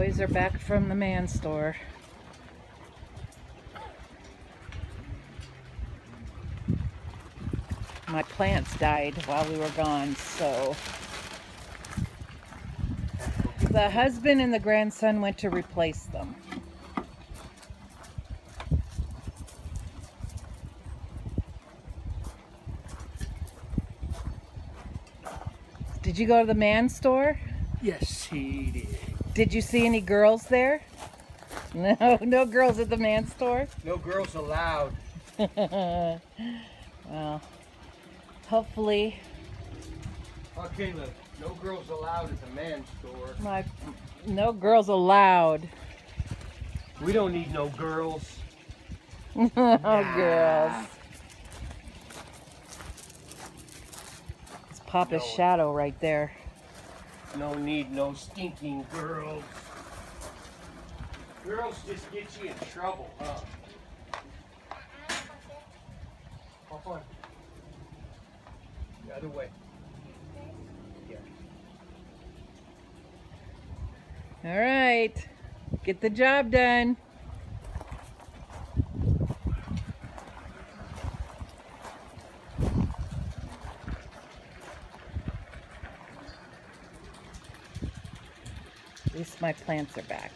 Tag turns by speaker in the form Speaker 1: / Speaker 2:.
Speaker 1: Boys are back from the man store. My plants died while we were gone, so the husband and the grandson went to replace them. Did you go to the man store?
Speaker 2: Yes, he did.
Speaker 1: Did you see any girls there? No, no girls at the man store.
Speaker 2: No girls allowed.
Speaker 1: well, hopefully oh,
Speaker 2: Okay, look. No girls allowed at the man store.
Speaker 1: my no girls allowed.
Speaker 2: We don't need no girls.
Speaker 1: oh, girls. It's Papa's
Speaker 2: No.
Speaker 1: shadow right there.
Speaker 2: No need no stinking girls. Girls just get you in trouble, huh? Hop on. The other way. Yeah.
Speaker 1: All right, get the job done. At least my plants are back.